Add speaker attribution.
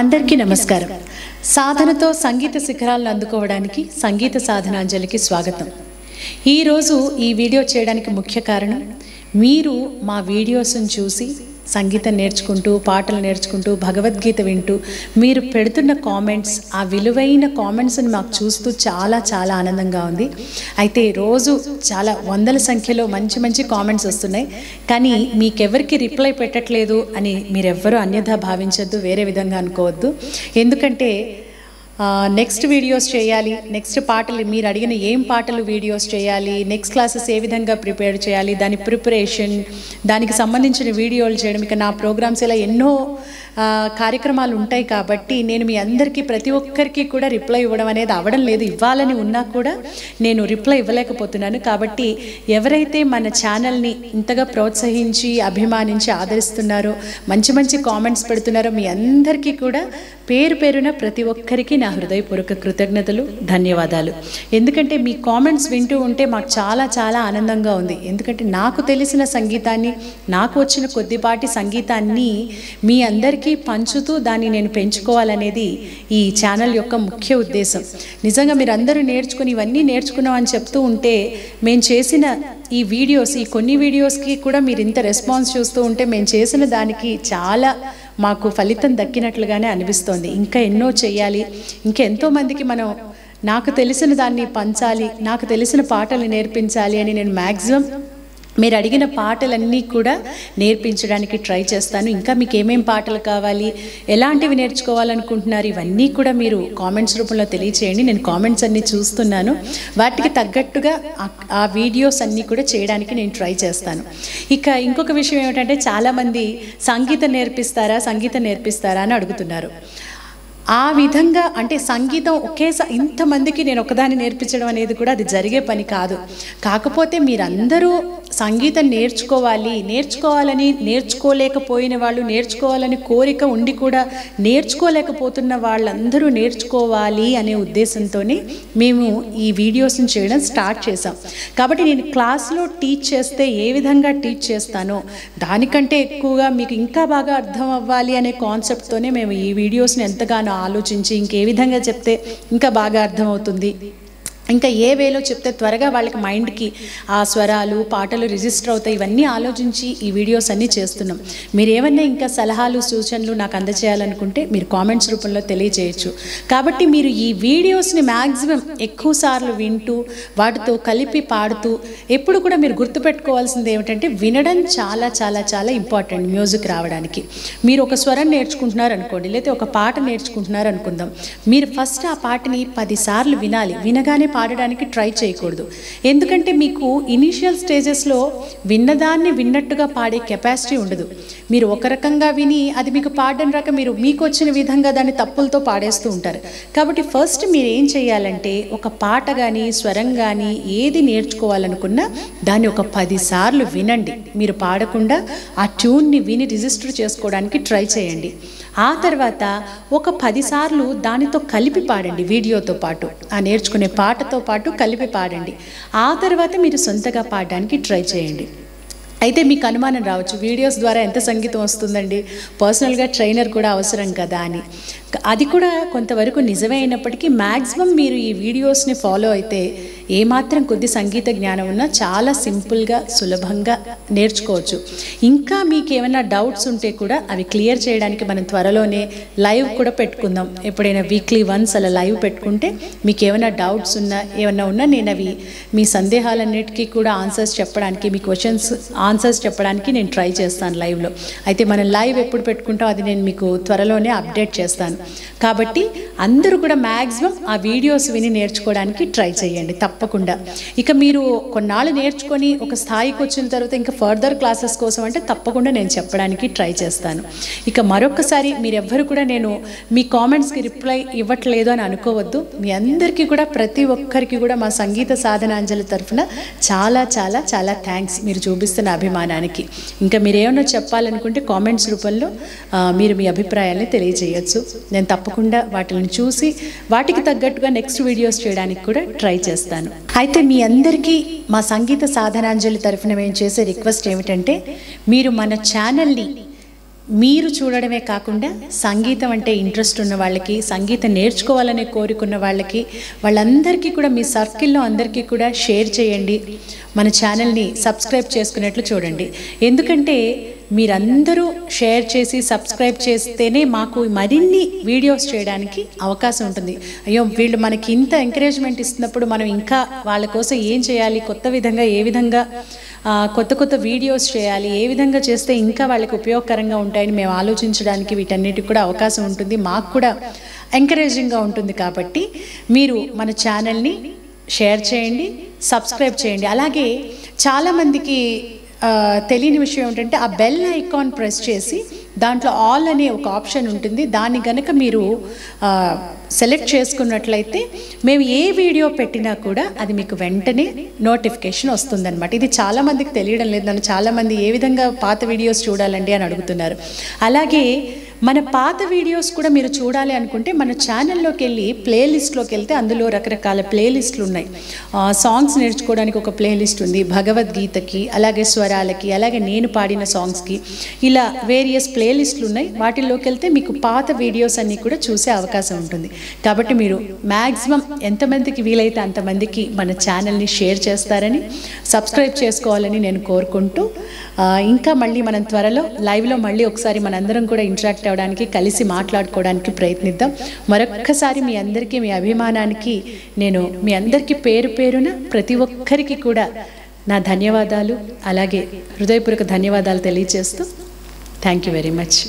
Speaker 1: అందరికీ నమస్కారం. సాధనతో సంగీత శిఖరాలను అందుకోవడానికి సంగీత సాధనాంజలికి స్వాగతం. ఈరోజు ఈ వీడియో చేయడానికి ముఖ్య కారణం మీరు మా వీడియోస్ని చూసి సంగీతం నేర్చుకుంటూ పాటలు నేర్చుకుంటూ భగవద్గీత వింటూ మీరు పెడుతున్న కామెంట్స్ ఆ విలువైన కామెంట్స్ని మాకు చూస్తూ చాలా చాలా ఆనందంగా ఉంది. అయితే రోజు చాలా వందల సంఖ్యలో మంచి మంచి కామెంట్స్ వస్తున్నాయి. కానీ మీకెవరికి రిప్లై పెట్టట్లేదు అని మీరెవ్వరూ అన్యథా భావించొద్దు వేరే విధంగా అనుకోవద్దు. ఎందుకంటే నెక్స్ట్ వీడియోస్ చేయాలి. నెక్స్ట్ పాటలు మీరు అడిగిన ఏం పాటలు వీడియోస్ చేయాలి? నెక్స్ట్ క్లాసెస్ ఏ విధంగా ప్రిపేర్ చేయాలి? దాని ప్రిపరేషన్ దానికి సంబంధించిన వీడియోలు చేయడం. ఇక నా ప్రోగ్రామ్స్ ఇలా ఎన్నో కార్యక్రమాలు ఉంటాయి కాబట్టి నేను మీ అందరికీ ప్రతి ఒక్కరికి కూడా రిప్లై ఇవ్వడం అనేది అవ్వడం లేదు. ఇవ్వాలని ఉన్నా కూడా నేను రిప్లై ఇవ్వలేకపోతున్నాను. కాబట్టి ఎవరైతే మన ఛానల్ని ఇంతగా ప్రోత్సహించి అభిమానించి ఆదరిస్తున్నారో మంచి మంచి కామెంట్స్ పెడుతున్నారో మీ అందరికీ కూడా పేరు పేరున ప్రతి ఒక్కరికి నా హృదయపూర్వక కృతజ్ఞతలు ధన్యవాదాలు. ఎందుకంటే మీ కామెంట్స్ వింటూ ఉంటే మాకు చాలా చాలా ఆనందంగా ఉంది. ఎందుకంటే నాకు తెలిసిన సంగీతాన్ని నాకు వచ్చిన కొద్దిపాటి సంగీతాన్ని మీ అందరికీ పంచుతూ దాన్ని నేను పెంచుకోవాలనేది ఈ ఛానల్ యొక్క ముఖ్య ఉద్దేశం. నిజంగా మీరు అందరూ నేర్చుకుని ఇవన్నీ నేర్చుకున్నాం అని చెప్తూ ఉంటే మేము చేసిన ఈ వీడియోస్ ఈ కొన్ని వీడియోస్కి కూడా మీరు ఇంత రెస్పాన్స్ చూస్తూ ఉంటే మేము చేసిన దానికి చాలా మాకు ఫలితం దక్కినట్లుగానే అనిపిస్తోంది. ఇంకా ఎన్నో చేయాలి ఇంకా మందికి మనం నాకు తెలిసిన దాన్ని పంచాలి నాకు తెలిసిన పాటలు నేర్పించాలి అని నేను మ్యాక్సిమం మీరు అడిగిన పాటలన్నీ కూడా నేర్పించడానికి ట్రై చేస్తాను. ఇంకా మీకు ఏమేం పాటలు కావాలి ఎలాంటివి నేర్చుకోవాలనుకుంటున్నారు ఇవన్నీ కూడా మీరు కామెంట్స్ రూపంలో తెలియచేయండి. నేను కామెంట్స్ అన్నీ చూస్తున్నాను. వాటికి తగ్గట్టుగా ఆ- ఆ వీడియోస్ అన్నీ కూడా చేయడానికి నేను ట్రై చేస్తాను. ఇక ఇంకొక విషయం ఏమిటంటే చాలామంది సంగీతం నేర్పిస్తారా సంగీతం నేర్పిస్తారా అని అడుగుతున్నారు. ఆ విధంగా అంటే సంగీతం ఒకేసారి ఇంతమందికి నేను ఒకదాన్ని నేర్పించడం అనేది కూడా అది జరిగే పని కాదు. కాకపోతే మీరందరూ సంగీతం నేర్చుకోవాలి. నేర్చుకోవాలని నేర్చుకోలేకపోయిన వాళ్ళు నేర్చుకోవాలని కోరిక ఉండి కూడా నేర్చుకోలేకపోతున్న వాళ్ళందరూ నేర్చుకోవాలి అనే ఉద్దేశంతోనే మేము ఈ వీడియోస్ని చేయడం స్టార్ట్ చేసాం కాబట్టి నేను క్లాస్లో టీచ్ చేస్తే ఏ విధంగా టీచ్ చేస్తానో దానికంటే ఎక్కువగా మీకు ఇంకా బాగా అర్థం అవ్వాలి అనే కాన్సెప్ట్తోనే మేము ఈ వీడియోస్ని ఎంతగానో ఆలోచించి ఇంకే విధంగా చెప్తే ఇంకా బాగా అర్థమవుతుంది. ఇంకా ఏ వేలో చెప్తే త్వరగా వాళ్ళకి మైండ్కి ఆ స్వరాలు పాటలు రిజిస్టర్ అవుతాయి ఇవన్నీ ఆలోచించి ఈ వీడియోస్ అన్నీ చేస్తున్నాం. మీరు ఏమన్నా ఇంకా సలహాలు సూచనలు నాకు అందజేయాలనుకుంటే మీరు కామెంట్స్ రూపంలో తెలియజేయచ్చు కాబట్టి మీరు ఈ వీడియోస్ని మ్యాక్సిమం ఎక్కువ సార్లు వింటూ వాటితో కలిపి పాడుతూ ఎప్పుడు కూడా మీరు గుర్తుపెట్టుకోవాల్సింది ఏమిటంటే వినడం చాలా చాలా చాలా ఇంపార్టెంట్ మ్యూజిక్ రావడానికి. మీరు ఒక స్వరం నేర్చుకుంటున్నారు అనుకోండి లేకపోతే ఒక పాట నేర్చుకుంటున్నారు అనుకుందాం. మీరు ఫస్ట్ ఆ పాటని పదిసార్లు వినాలి. వినగానే పాడడానికి ట్రై చేయకూడదు. ఎందుకంటే మీకు ఇనీషియల్ స్టేజెస్లో విన్నదాన్ని విన్నట్టుగా పాడే కెపాసిటీ ఉండదు. మీరు ఒక రకంగా విని అది మీకు పాడడం రాక మీరు మీకు వచ్చిన విధంగా దాన్ని తప్పులతో పాడేస్తూ ఉంటారు. కాబట్టి ఫస్ట్ మీరు ఏం చేయాలంటే ఒక పాట కానీ స్వరం కానీ ఏది నేర్చుకోవాలనుకున్నా దాన్ని ఒక పదిసార్లు వినండి. మీరు పాడకుండా ఆ ట్యూన్ని విని రిజిస్టర్ చేసుకోవడానికి ట్రై చేయండి. ఆ తర్వాత ఒక పదిసార్లు దానితో కలిపి పాడండి వీడియోతో పాటు. ఆ నేర్చుకునే పాటతో పాటు కలిపి పాడండి. ఆ తర్వాత మీరు సొంతగా పాడడానికి ట్రై చేయండి. అయితే మీకు అనుమానం రావచ్చు వీడియోస్ ద్వారా ఎంత సంగీతం వస్తుందండి? పర్సనల్గా ట్రైనర్ కూడా అవసరం కదా అని. అది కూడా కొంతవరకు నిజమే అయినప్పటికీ మ్యాక్సిమం మీరు ఈ వీడియోస్ని ఫాలో అయితే ఏమాత్రం కొద్ది సంగీత జ్ఞానం ఉన్నా చాలా సింపుల్గా సులభంగా నేర్చుకోవచ్చు. ఇంకా మీకు ఏమైనా డౌట్స్ ఉంటే కూడా అవి క్లియర్ చేయడానికి మనం త్వరలోనే లైవ్ కూడా పెట్టుకుందాం. ఎప్పుడైనా వీక్లీ వన్స్ అలా లైవ్ పెట్టుకుంటే మీకు ఏమైనా డౌట్స్ ఉన్నా ఏమైనా ఉన్నా నేను అవి మీ సందేహాలన్నిటికీ కూడా ఆన్సర్స్ చెప్పడానికి మీ క్వశ్చన్స్ ఆన్సర్స్ చెప్పడానికి నేను ట్రై చేస్తాను లైవ్లో. అయితే మనం లైవ్ ఎప్పుడు పెట్టుకుంటాం అది నేను మీకు త్వరలోనే అప్డేట్ చేస్తాను. కాబట్టి అందరూ కూడా మ్యాక్సిమం ఆ వీడియోస్ విని నేర్చుకోవడానికి ట్రై చేయండి తప్పకుండా. ఇక మీరు కొన్నాళ్ళు నేర్చుకొని ఒక స్థాయికి వచ్చిన తర్వాత ఇంకా ఫర్దర్ క్లాసెస్ కోసం అంటే తప్పకుండా నేను చెప్పడానికి ట్రై చేస్తాను. ఇక మరొకసారి మీరెవ్వరు కూడా నేను మీ కామెంట్స్కి రిప్లై ఇవ్వట్లేదు అని అనుకోవద్దు. మీ అందరికీ కూడా ప్రతి ఒక్కరికి కూడా మా సంగీత సాధనాంజలి తరఫున చాలా చాలా చాలా థ్యాంక్స్ మీరు చూపిస్తున్న అభిమానానికి. ఇంకా మీరు ఏమైనా చెప్పాలనుకుంటే కామెంట్స్ రూపంలో మీరు మీ అభిప్రాయాల్ని తెలియజేయచ్చు. నేను తప్పకుండా వాటిని చూసి వాటికి తగ్గట్టుగా నెక్స్ట్ వీడియోస్ చేయడానికి కూడా ట్రై చేస్తాను. అయితే మీ అందరికీ మా సంగీత సాధనాంజలి తరఫున మేము చేసే రిక్వెస్ట్ ఏమిటంటే మీరు మన ఛానల్ని మీరు చూడడమే కాకుండా సంగీతం అంటే ఇంట్రెస్ట్ ఉన్న వాళ్ళకి సంగీతం నేర్చుకోవాలనే కోరుకున్న వాళ్ళకి వాళ్ళందరికీ కూడా మీ సర్కిల్లో అందరికీ కూడా షేర్ చేయండి. మన ఛానల్ని సబ్స్క్రైబ్ చేసుకున్నట్లు చూడండి. ఎందుకంటే మీరందరూ షేర్ చేసి సబ్స్క్రైబ్ చేస్తేనే మాకు మరిన్ని వీడియోస్ చేయడానికి అవకాశం ఉంటుంది. అయ్యో వీళ్ళు మనకి ఇంత ఎంకరేజ్మెంట్ ఇస్తున్నప్పుడు మనం ఇంకా వాళ్ళ కోసం ఏం చేయాలి కొత్త విధంగా ఏ విధంగా కొత్త కొత్త వీడియోస్ చేయాలి ఏ విధంగా చేస్తే ఇంకా వాళ్ళకి ఉపయోగకరంగా ఉంటాయని మేము ఆలోచించడానికి వీటన్నిటికి కూడా అవకాశం ఉంటుంది. మాకు కూడా ఎంకరేజింగ్గా ఉంటుంది కాబట్టి మీరు మన ఛానల్ని షేర్ చేయండి సబ్స్క్రైబ్ చేయండి. అలాగే చాలామందికి తెలియని విషయం ఏంటంటే ఆ బెల్ ఐకాన్ ప్రెస్ చేసి దాంట్లో ఆల్ అనే ఒక ఆప్షన్ ఉంటుంది. దాన్ని గనక మీరు సెలెక్ట్ చేసుకున్నట్లయితే మేము ఏ వీడియో పెట్టినా కూడా అది మీకు వెంటనే నోటిఫికేషన్ వస్తుందన్నమాట. ఇది చాలామందికి తెలియడం లేదు. నన్ను చాలామంది ఏ విధంగా పాత వీడియోస్ చూడాలండి అని అడుగుతున్నారు. అలాగే మన పాత వీడియోస్ కూడా మీరు చూడాలి అనుకుంటే మన ఛానల్లోకి వెళ్ళి ప్లేలిస్ట్లోకి వెళ్తే అందులో రకరకాల ప్లేలిస్టులు ఉన్నాయి. సాంగ్స్ నేర్చుకోవడానికి ఒక ప్లేలిస్ట్ ఉంది. భగవద్గీతకి అలాగే స్వరాలకి అలాగే నేను పాడిన సాంగ్స్కి ఇలా వేరియస్ ప్లేలిస్ట్లు ఉన్నాయి. వాటిల్లోకి వెళ్తే మీకు పాత వీడియోస్ అన్నీ కూడా చూసే అవకాశం ఉంటుంది. కాబట్టి మీరు మ్యాక్సిమం ఎంతమందికి వీలైతే అంతమందికి మన ఛానల్ని షేర్ చేస్తారని సబ్స్క్రైబ్ చేసుకోవాలని నేను కోరుకుంటూ ఇంకా మళ్ళీ మనం త్వరలో లైవ్లో మళ్ళీ ఒకసారి మనందరం కూడా ఇంటరాక్ట్ అవ్వడానికి కలిసి మాట్లాడుకోవడానికి ప్రయత్నిద్దాం. మరొక్కసారి మీ అందరికీ మీ అభిమానానికి నేను మీ అందరికీ పేరు పేరున ప్రతి ఒక్కరికి కూడా నా ధన్యవాదాలు. అలాగే హృదయపూర్వక ధన్యవాదాలు తెలియజేస్తూ థ్యాంక్ యూ వెరీ మచ్.